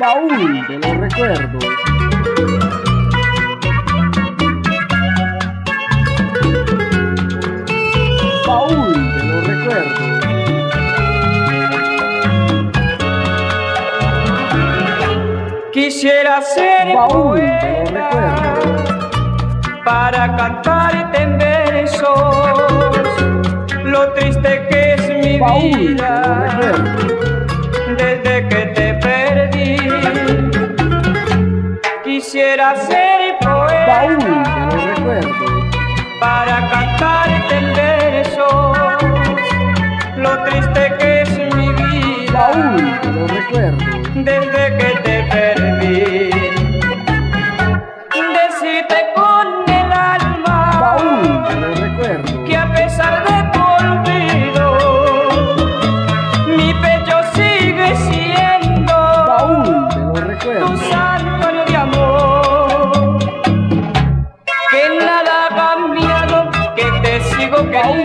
Baúl de los recuerdos. Baúl de los recuerdos. Quisiera ser Baúl de los recuerdos. para cantarte en versos lo triste que es mi Baúl vida Quisiera ser Baúl de poeta los recuerdos. para cantarte en versos lo triste que es mi vida Baúl de los recuerdos. desde que te. digo